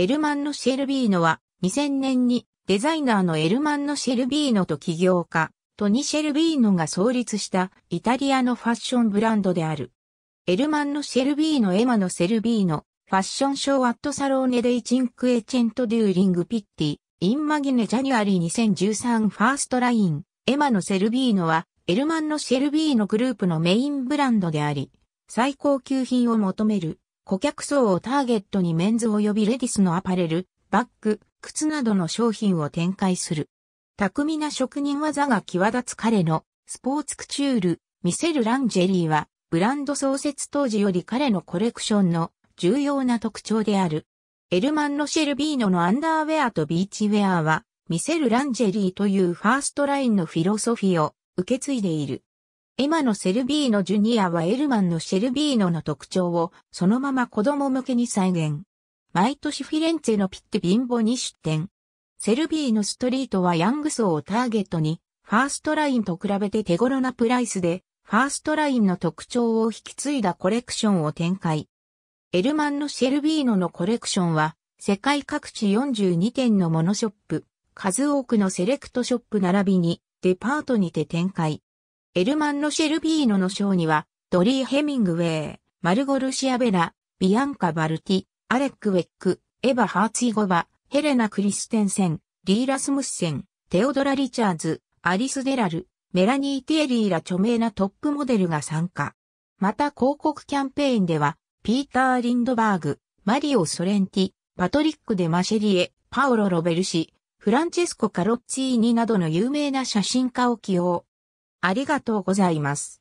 エルマンノ・シェルビーノは2000年にデザイナーのエルマンノ・シェルビーノと起業家、トニ・シェルビーノが創立したイタリアのファッションブランドである。エルマンノ・シェルビーノ・エマノ・セルビーノ、 fashion show at Salone dei Cinquecento during Pitti, Immagine January 2013ファーストライン、エマノ・セルビーノはエルマンノ・シェルビーノグループのメインブランドであり、最高級品を求める顧客層をターゲットにメンズ及びレディスのアパレル、バッグ、靴などの商品を展開する。巧みな職人技が際立つ彼のスポーツクチュール、ミセル・ランジェリーはブランド創設当時より彼のコレクションの重要な特徴である。エルマンノ・シェルビーノのアンダーウェアとビーチウェアはミセル・ランジェリーというファーストラインのフィロソフィーを受け継いでいる。エマノ・セルビーノ・ジュニアはエルマンノ・シェルビーノの特徴をそのまま子供向けに再現。毎年フィレンツェのピッティ・ビンボに出展。セルビーノストリートはヤング層をターゲットに、ファーストラインと比べて手頃なプライスで、ファーストラインの特徴を引き継いだコレクションを展開。エルマンノ・シェルビーノのコレクションは、世界各地42店のモノショップ、数多くのセレクトショップ並びに、デパートにて展開。エルマンノ・シェルビーノのショーには、ドリー・ヘミングウェイ、マルゴルシアベラ、ビアンカ・バルティ、アレック・ウェック、エヴァ・ハーツィゴバ、ヘレナ・クリステンセン、リー・ラスムッセン、テオドラ・リチャーズ、アリス・デラル、メラニー・ティエリーら著名なトップモデルが参加。また広告キャンペーンでは、ピーター・リンドバーグ、マリオ・ソレンティ、パトリック・デ・マシェリエ、パオロ・ロベルシ、フランチェスコ・カロッツィーニなどの有名な写真家を起用。ありがとうございます。